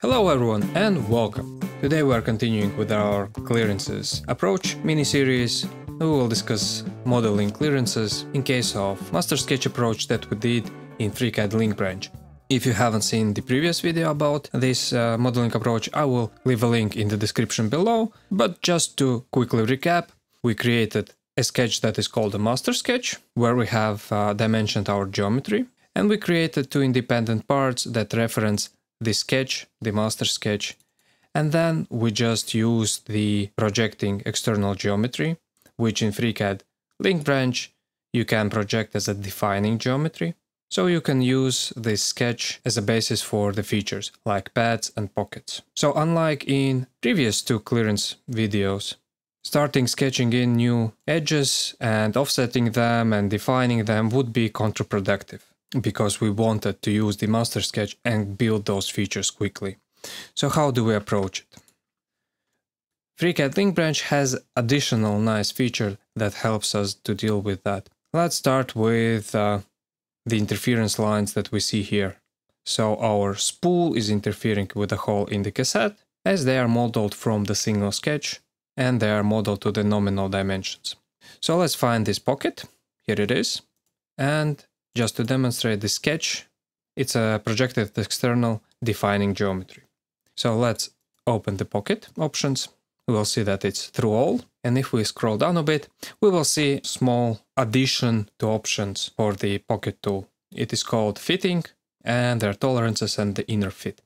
Hello everyone and welcome. Today we are continuing with our clearances approach mini-series. We will discuss modeling clearances in case of master sketch approach that we did in FreeCAD link branch. If you haven't seen the previous video about this uh, modeling approach, I will leave a link in the description below. But just to quickly recap, we created a sketch that is called a master sketch, where we have uh, dimensioned our geometry. And we created two independent parts that reference the sketch, the master sketch, and then we just use the projecting external geometry, which in FreeCAD link branch you can project as a defining geometry. So you can use this sketch as a basis for the features like pads and pockets. So unlike in previous two clearance videos, starting sketching in new edges and offsetting them and defining them would be counterproductive because we wanted to use the master sketch and build those features quickly. So how do we approach it? FreeCAD Link Branch has additional nice feature that helps us to deal with that. Let's start with uh, the interference lines that we see here. So our spool is interfering with the hole in the cassette as they are modeled from the single sketch and they are modeled to the nominal dimensions. So let's find this pocket. Here it is. And just to demonstrate the sketch, it's a projected external defining geometry. So let's open the pocket options. We will see that it's through all. And if we scroll down a bit, we will see small addition to options for the pocket tool. It is called fitting and there are tolerances and the inner fit.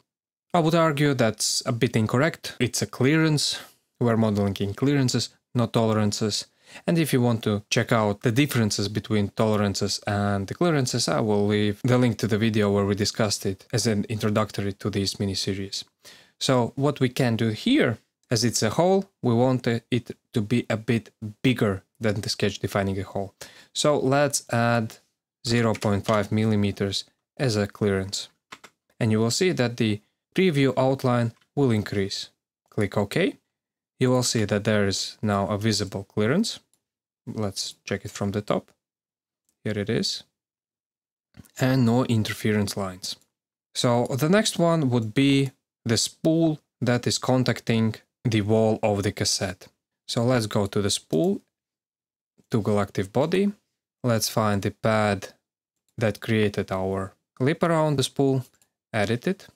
I would argue that's a bit incorrect. It's a clearance. We're modeling in clearances, not tolerances. And if you want to check out the differences between tolerances and the clearances, I will leave the link to the video where we discussed it as an introductory to this mini-series. So what we can do here, as it's a hole, we want it to be a bit bigger than the sketch defining a hole. So let's add 0.5 millimeters as a clearance. And you will see that the preview outline will increase. Click OK you will see that there is now a visible clearance. Let's check it from the top. Here it is. And no interference lines. So the next one would be the spool that is contacting the wall of the cassette. So let's go to the spool, toggle active body. Let's find the pad that created our clip around the spool, edit it.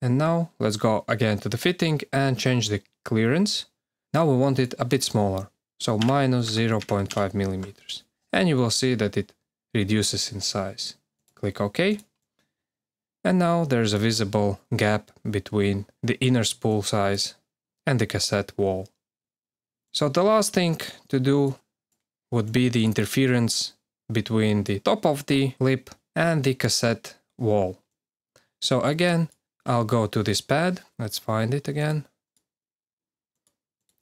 And now let's go again to the fitting and change the clearance. Now we want it a bit smaller, so minus 0.5 millimeters. And you will see that it reduces in size. Click OK. And now there's a visible gap between the inner spool size and the cassette wall. So the last thing to do would be the interference between the top of the lip and the cassette wall. So again, I'll go to this pad. Let's find it again.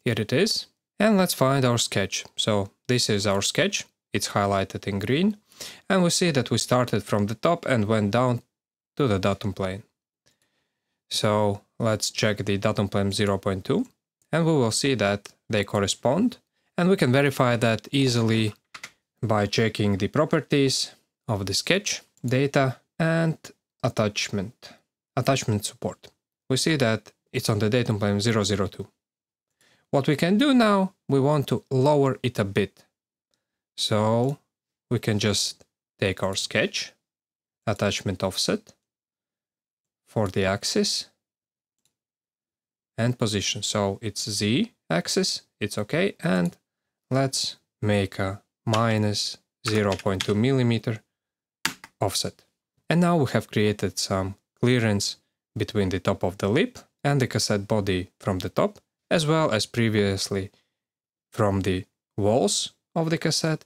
Here it is. And let's find our sketch. So this is our sketch. It's highlighted in green. And we see that we started from the top and went down to the datum plane. So let's check the datum plane 0.2 and we will see that they correspond. And we can verify that easily by checking the properties of the sketch, data and attachment, attachment support. We see that it's on the datum plane 002. What we can do now, we want to lower it a bit. So we can just take our sketch, attachment offset for the axis and position. So it's Z axis, it's okay. And let's make a minus 0.2 millimeter offset. And now we have created some clearance between the top of the lip and the cassette body from the top as well as previously from the walls of the cassette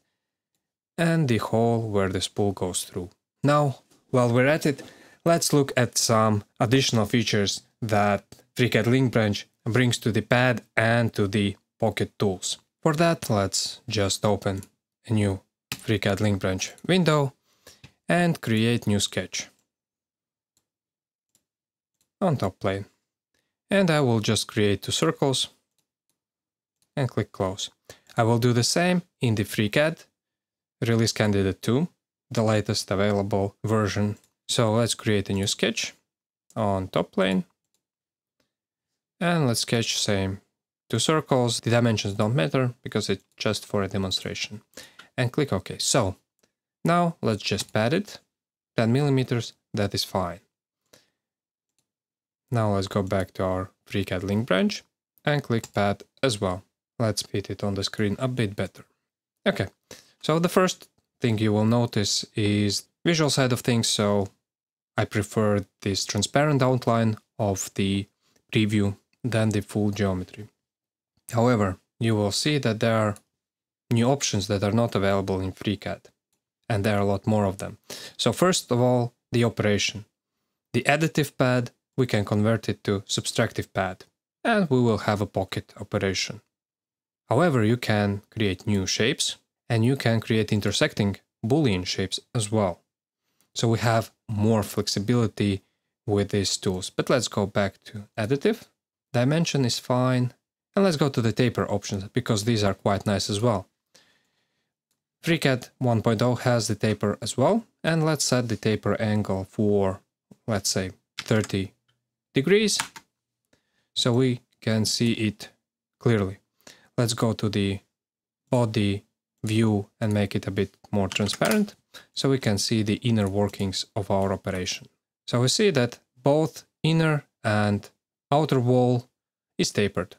and the hole where the spool goes through. Now, while we're at it, let's look at some additional features that FreeCAD Link Branch brings to the pad and to the pocket tools. For that, let's just open a new FreeCAD Link Branch window and create new sketch on top plane. And I will just create two circles and click close. I will do the same in the FreeCAD release candidate 2, the latest available version. So let's create a new sketch on top plane And let's sketch same two circles. The dimensions don't matter because it's just for a demonstration. And click OK. So now let's just pad it. 10 millimeters, that is fine. Now let's go back to our FreeCAD link branch and click pad as well. Let's fit it on the screen a bit better. Okay, so the first thing you will notice is visual side of things. So I prefer this transparent outline of the preview than the full geometry. However, you will see that there are new options that are not available in FreeCAD, and there are a lot more of them. So first of all, the operation. The additive pad, we can convert it to subtractive pad, and we will have a pocket operation. However, you can create new shapes, and you can create intersecting Boolean shapes as well. So we have more flexibility with these tools. But let's go back to additive. Dimension is fine. And let's go to the taper options because these are quite nice as well. FreeCAD 1.0 has the taper as well. And let's set the taper angle for, let's say, 30 degrees. So we can see it clearly. Let's go to the body view and make it a bit more transparent so we can see the inner workings of our operation. So we see that both inner and outer wall is tapered.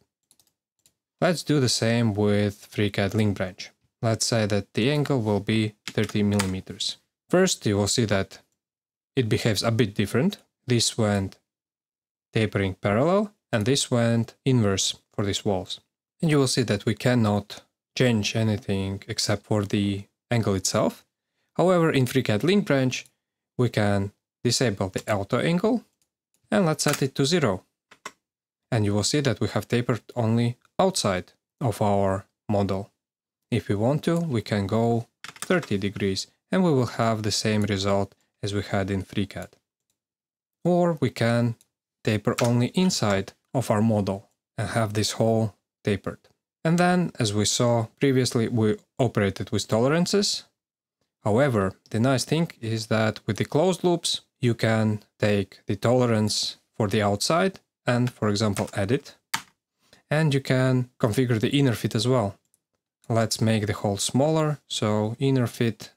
Let's do the same with FreeCAD link branch. Let's say that the angle will be 30 millimeters. First, you will see that it behaves a bit different. This went tapering parallel and this went inverse for these walls. And you will see that we cannot change anything except for the angle itself. However, in FreeCAD link branch, we can disable the auto angle and let's set it to zero. And you will see that we have tapered only outside of our model. If we want to, we can go 30 degrees and we will have the same result as we had in FreeCAD. Or we can taper only inside of our model and have this hole tapered. And then, as we saw previously, we operated with tolerances. However, the nice thing is that with the closed loops, you can take the tolerance for the outside and, for example, edit. And you can configure the inner fit as well. Let's make the hole smaller. So inner fit,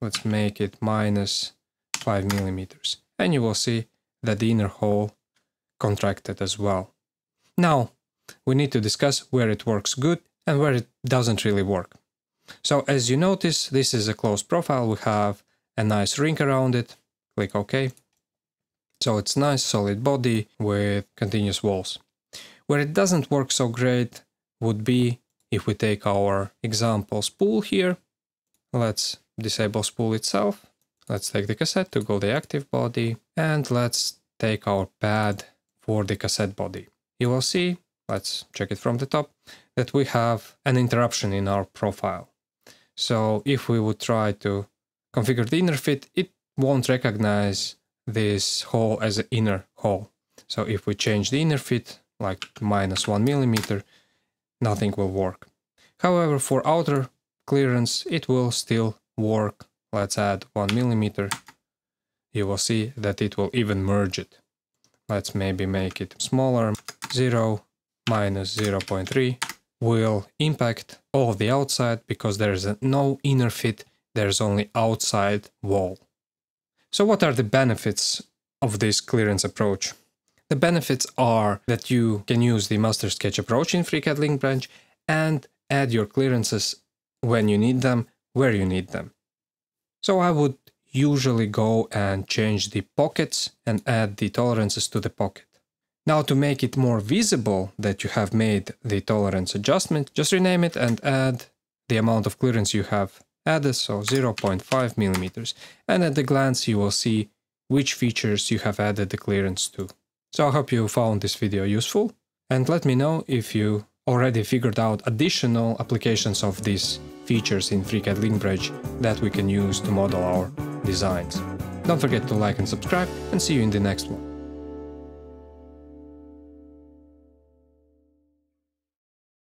let's make it minus 5 millimeters. And you will see that the inner hole contracted as well. Now, we need to discuss where it works good and where it doesn't really work. So as you notice, this is a closed profile. We have a nice ring around it. Click OK. So it's nice solid body with continuous walls. Where it doesn't work so great would be if we take our example spool here. Let's disable spool itself. Let's take the cassette to go the active body and let's take our pad for the cassette body. You will see let's check it from the top, that we have an interruption in our profile. So if we would try to configure the inner fit, it won't recognize this hole as an inner hole. So if we change the inner fit, like minus one millimeter, nothing will work. However, for outer clearance, it will still work. Let's add one millimeter. You will see that it will even merge it. Let's maybe make it smaller, zero, minus 0.3 will impact all the outside because there's no inner fit, there's only outside wall. So what are the benefits of this clearance approach? The benefits are that you can use the master sketch approach in FreeCAD link branch and add your clearances when you need them, where you need them. So I would usually go and change the pockets and add the tolerances to the pocket. Now to make it more visible that you have made the tolerance adjustment, just rename it and add the amount of clearance you have added, so 0.5 millimeters. And at a glance you will see which features you have added the clearance to. So I hope you found this video useful and let me know if you already figured out additional applications of these features in FreeCAD Link Branch that we can use to model our designs. Don't forget to like and subscribe and see you in the next one.